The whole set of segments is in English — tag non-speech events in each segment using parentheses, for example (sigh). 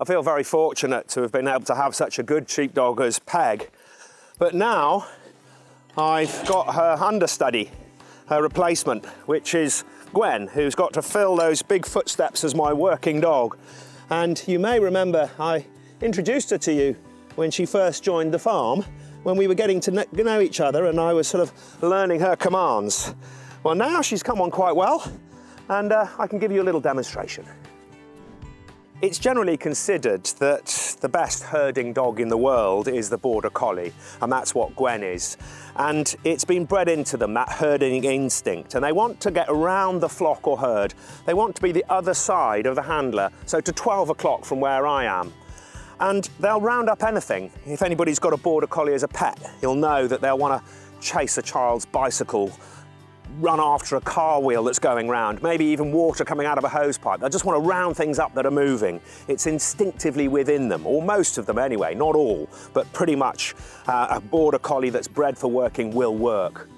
I feel very fortunate to have been able to have such a good sheepdog as Peg. But now I've got her understudy, her replacement, which is Gwen, who's got to fill those big footsteps as my working dog. And you may remember I introduced her to you when she first joined the farm, when we were getting to know each other and I was sort of learning her commands. Well, now she's come on quite well, and uh, I can give you a little demonstration. It's generally considered that the best herding dog in the world is the Border Collie, and that's what Gwen is. And it's been bred into them, that herding instinct, and they want to get around the flock or herd. They want to be the other side of the handler, so to 12 o'clock from where I am. And they'll round up anything. If anybody's got a Border Collie as a pet, you'll know that they'll want to chase a child's bicycle run after a car wheel that's going round, maybe even water coming out of a hose pipe. They just want to round things up that are moving. It's instinctively within them, or most of them anyway, not all, but pretty much uh, a border collie that's bred for working will work.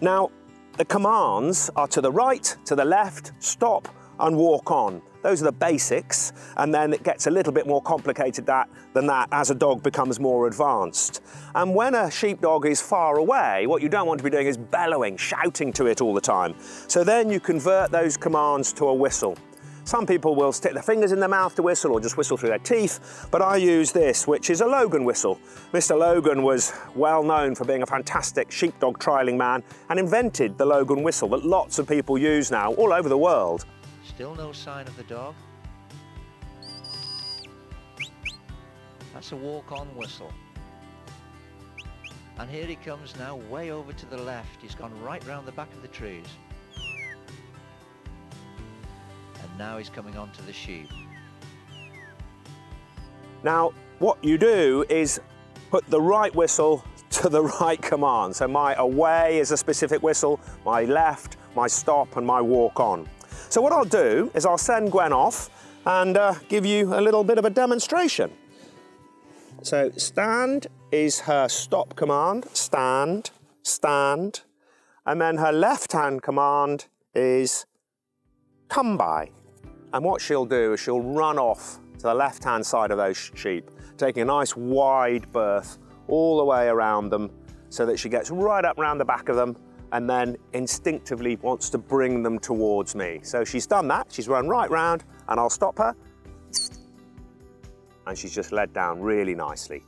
Now, the commands are to the right, to the left, stop and walk on. Those are the basics, and then it gets a little bit more complicated that, than that as a dog becomes more advanced. And when a sheepdog is far away, what you don't want to be doing is bellowing, shouting to it all the time. So then you convert those commands to a whistle. Some people will stick their fingers in their mouth to whistle or just whistle through their teeth, but I use this, which is a Logan whistle. Mr. Logan was well known for being a fantastic sheepdog trialing man and invented the Logan whistle that lots of people use now all over the world. Still no sign of the dog. That's a walk-on whistle. And here he comes now, way over to the left. He's gone right round the back of the trees. And now he's coming onto the sheep. Now, what you do is put the right whistle to the (laughs) right command. So my away is a specific whistle, my left, my stop, and my walk on. So what I'll do is I'll send Gwen off and uh, give you a little bit of a demonstration. So stand is her stop command, stand, stand, and then her left-hand command is come by. And what she'll do is she'll run off to the left-hand side of those sheep, taking a nice wide berth all the way around them so that she gets right up round the back of them and then instinctively wants to bring them towards me. So she's done that, she's run right round and I'll stop her and she's just led down really nicely.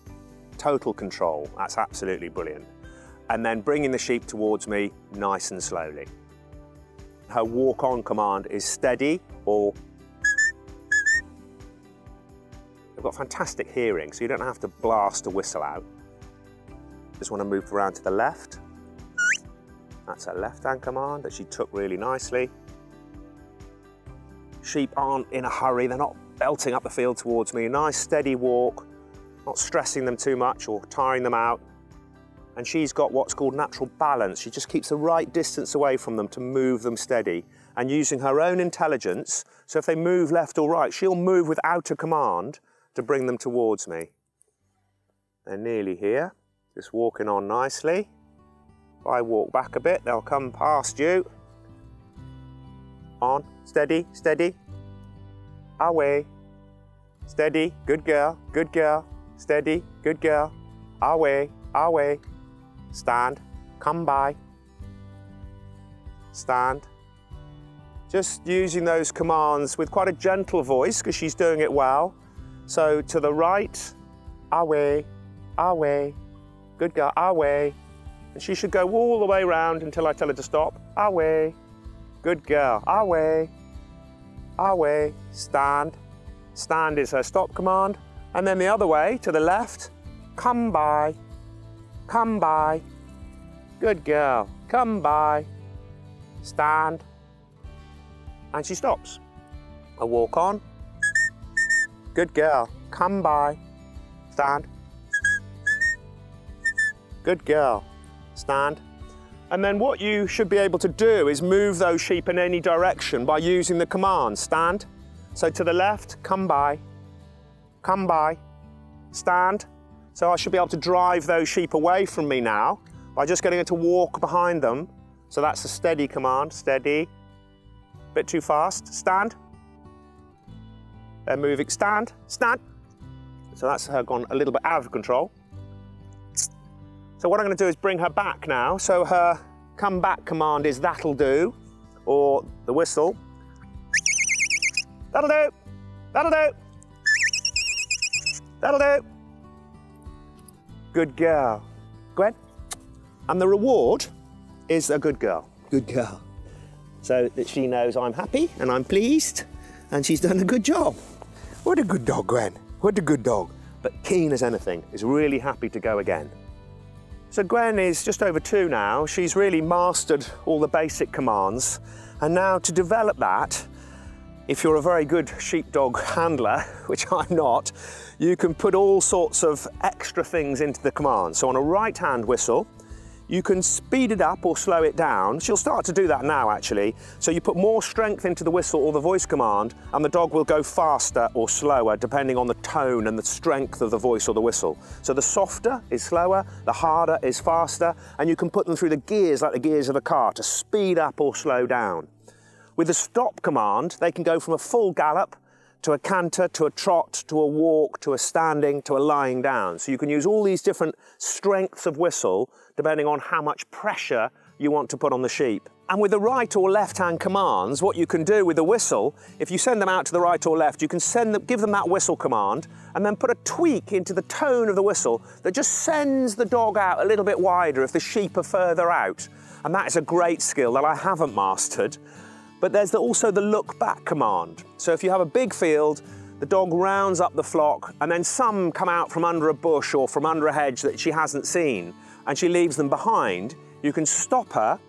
Total control, that's absolutely brilliant. And then bringing the sheep towards me nice and slowly. Her walk on command is steady or They've got fantastic hearing, so you don't have to blast a whistle out. Just want to move around to the left that's a left-hand command that she took really nicely. Sheep aren't in a hurry, they're not belting up the field towards me. A nice steady walk, not stressing them too much or tiring them out. And she's got what's called natural balance. She just keeps the right distance away from them to move them steady and using her own intelligence. So if they move left or right, she'll move without a command to bring them towards me. They're nearly here, just walking on nicely. If I walk back a bit, they'll come past you. On, steady, steady. Away. Steady, good girl, good girl. Steady, good girl. Away, away. Stand, come by. Stand. Just using those commands with quite a gentle voice because she's doing it well. So to the right, away, away. Good girl, away, and she should go all the way around until I tell her to stop. Away. Good girl. Away. Away. Stand. Stand is her stop command. And then the other way, to the left. Come by. Come by. Good girl. Come by. Stand. And she stops. I walk on. Good girl. Come by. Stand. Good girl stand. And then what you should be able to do is move those sheep in any direction by using the command, stand. So to the left, come by, come by, stand. So I should be able to drive those sheep away from me now by just getting it to walk behind them. So that's a steady command, steady. Bit too fast, stand. They're moving, stand, stand, So that's her gone a little bit out of control. So what I'm going to do is bring her back now. So her come back command is that'll do, or the whistle. That'll do, that'll do, that'll do. Good girl. Gwen? And the reward is a good girl. Good girl. So that she knows I'm happy and I'm pleased and she's done a good job. What a good dog, Gwen. What a good dog. But keen as anything, is really happy to go again. So Gwen is just over two now. She's really mastered all the basic commands. And now to develop that, if you're a very good sheepdog handler, (laughs) which I'm not, you can put all sorts of extra things into the command. So on a right hand whistle, you can speed it up or slow it down. She'll start to do that now actually. So you put more strength into the whistle or the voice command and the dog will go faster or slower depending on the tone and the strength of the voice or the whistle. So the softer is slower, the harder is faster and you can put them through the gears like the gears of a car to speed up or slow down. With the stop command, they can go from a full gallop to a canter, to a trot, to a walk, to a standing, to a lying down. So you can use all these different strengths of whistle depending on how much pressure you want to put on the sheep. And with the right or left hand commands, what you can do with the whistle, if you send them out to the right or left, you can send them, give them that whistle command and then put a tweak into the tone of the whistle that just sends the dog out a little bit wider if the sheep are further out. And that is a great skill that I haven't mastered. But there's the, also the look back command. So if you have a big field, the dog rounds up the flock and then some come out from under a bush or from under a hedge that she hasn't seen and she leaves them behind, you can stop her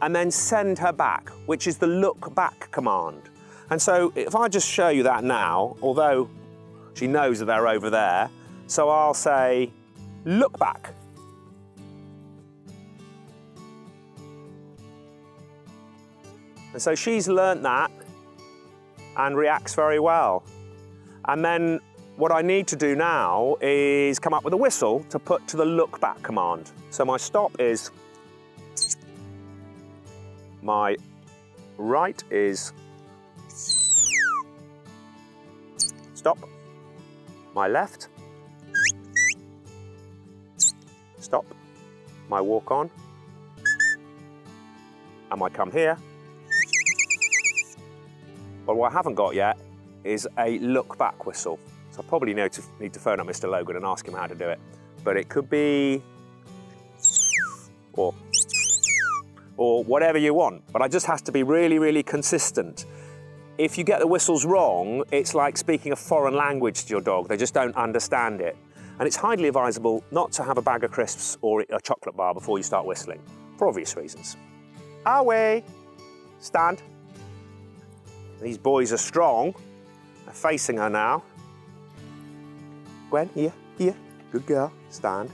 and then send her back, which is the look back command. And so if I just show you that now, although she knows that they're over there, so I'll say, look back. And so she's learnt that and reacts very well. And then what I need to do now is come up with a whistle to put to the look back command. So my stop is, my right is stop, my left, stop, my walk on, and my come here. But what I haven't got yet is a look back whistle. So I probably need to, need to phone up Mr. Logan and ask him how to do it. But it could be, or, or whatever you want. But I just has to be really, really consistent. If you get the whistles wrong, it's like speaking a foreign language to your dog. They just don't understand it. And it's highly advisable not to have a bag of crisps or a chocolate bar before you start whistling, for obvious reasons. Away, stand. These boys are strong. They're facing her now. Gwen, here, here. Good girl. Stand.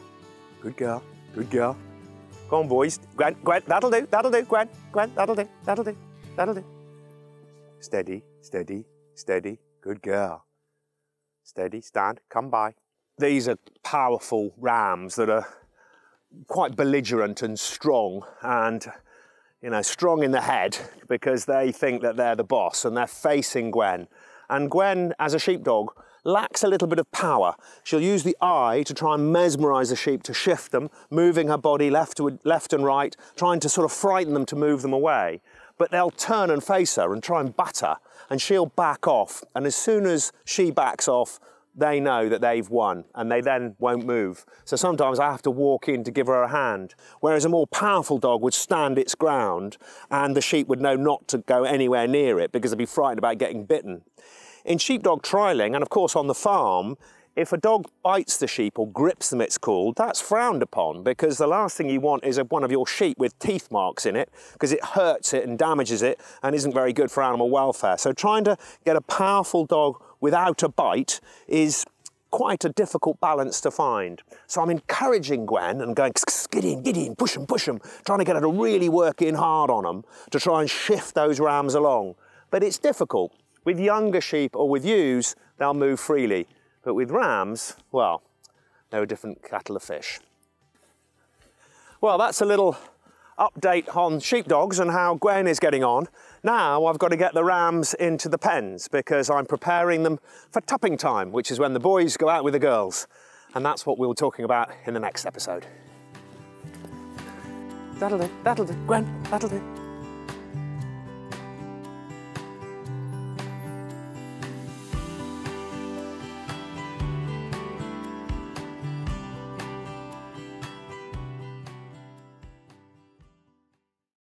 Good girl. Good girl. Come on, boys. Gwen, Gwen, that'll do, that'll do, Gwen, Gwen, that'll do, that'll do, that'll do. Steady, steady, steady. Good girl. Steady, stand, come by. These are powerful rams that are quite belligerent and strong and you know, strong in the head because they think that they're the boss and they're facing Gwen. And Gwen, as a sheepdog, lacks a little bit of power. She'll use the eye to try and mesmerize the sheep to shift them, moving her body left, to, left and right, trying to sort of frighten them to move them away. But they'll turn and face her and try and butt her, and she'll back off. And as soon as she backs off, they know that they've won and they then won't move. So sometimes I have to walk in to give her a hand. Whereas a more powerful dog would stand its ground and the sheep would know not to go anywhere near it because they'd be frightened about getting bitten. In sheepdog trialling, and of course on the farm, if a dog bites the sheep or grips them, it's called, that's frowned upon because the last thing you want is a, one of your sheep with teeth marks in it because it hurts it and damages it and isn't very good for animal welfare. So trying to get a powerful dog without a bite is quite a difficult balance to find. So I'm encouraging Gwen and going, get in, get in, push them, push them, trying to get her to really work in hard on them to try and shift those rams along. But it's difficult. With younger sheep or with ewes, they'll move freely. But with rams, well, they're a different kettle of fish. Well, that's a little update on sheepdogs and how Gwen is getting on. Now I've got to get the rams into the pens because I'm preparing them for tupping time, which is when the boys go out with the girls. And that's what we'll be talking about in the next episode. That'll do, that'll do, Gwen, that'll do.